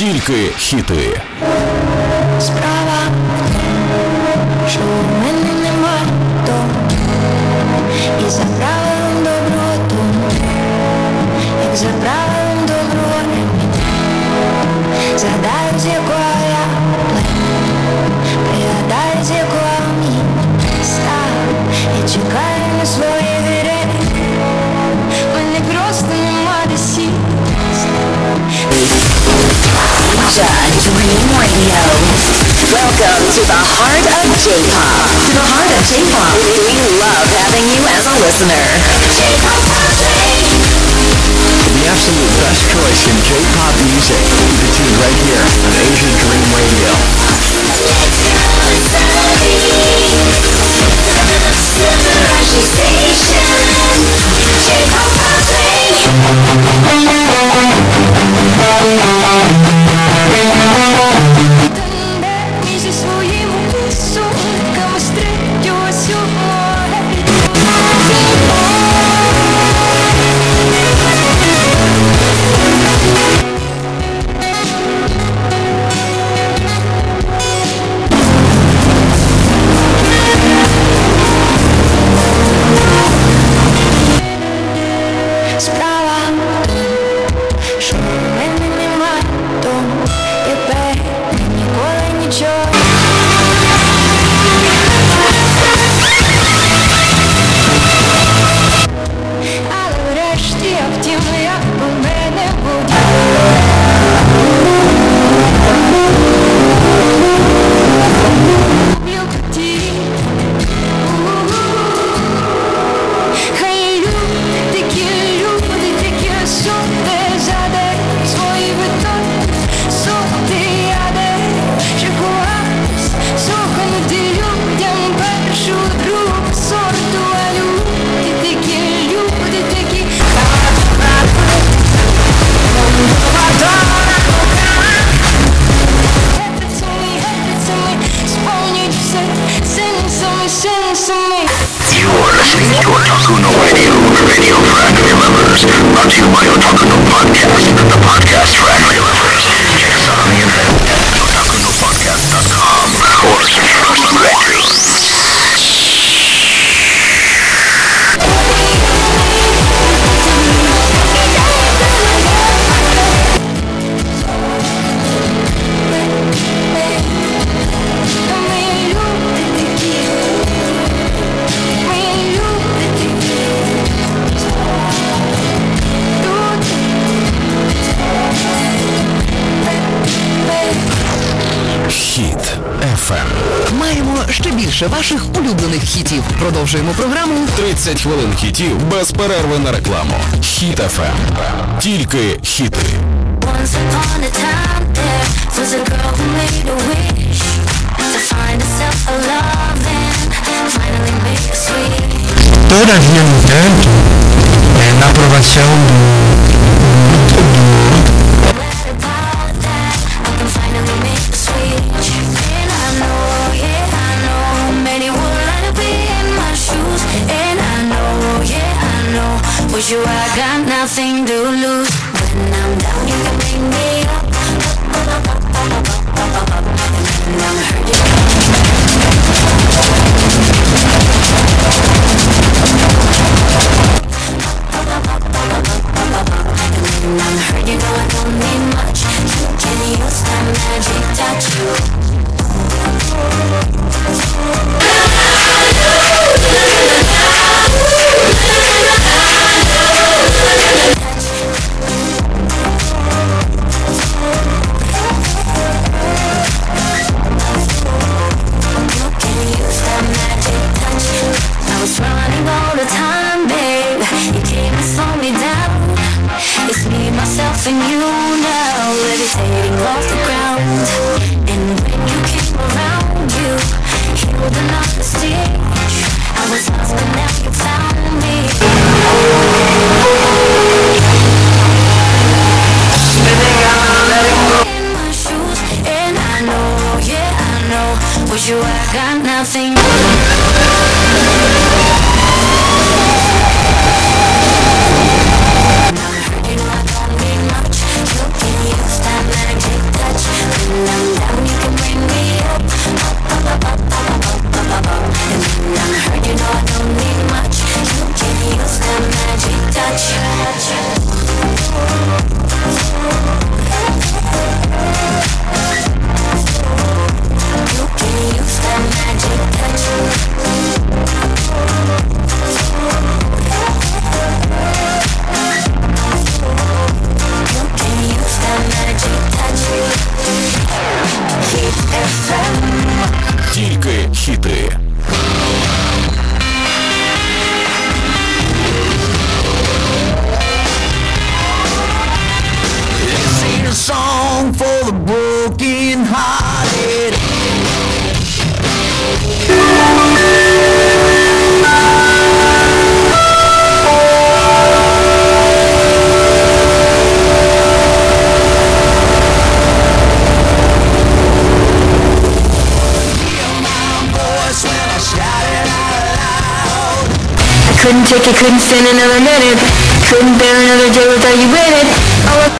Тільки хіти. Dream Radio. Welcome to the heart of J-pop. To the heart of J-pop. We love having you as a listener. J-pop The absolute best joy You are listening to Otakuno Radio, Radio for Lovers, brought to you by Podcast, the podcast for anime lovers. Check us out on the internet FM. Маємо ще більше ваших улюблених хітів. Продовжуємо програму 30 хвилин хітів без перерви на рекламу. Хіт FM. Тільки хіти. Once upon a time there was a girl who made a wish to find herself a love and finally make a switch. Toda havia no entanto, eh, na aprovação Glad you I got nothing to lose. You now, levitating off the ground. And when you came around, you healed stitch. I was lost, but now you found me. In my shoes, and I know, yeah, I know, with you I got nothing. Couldn't take it, couldn't stand another minute. Couldn't bear another day without you in it.